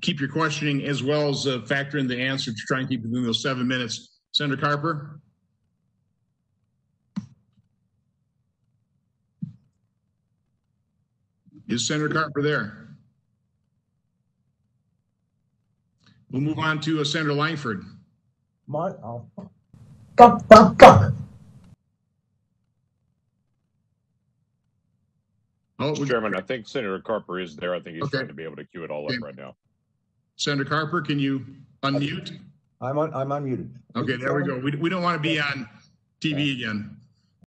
keep your questioning as well as uh, factor in the answer to try and keep within those seven minutes. Senator Carper? Is Senator Carper there? We'll move on to uh, Senator Lankford. My, oh. Fuck, fuck, fuck. Oh, Mr. Chairman, I think Senator Carper is there. I think he's Okay. trying to be able to queue it all up Okay. right now. Senator Carper, can you unmute? I'm on, I'm unmuted. Okay, there we go. We, we don't want to be on TV again.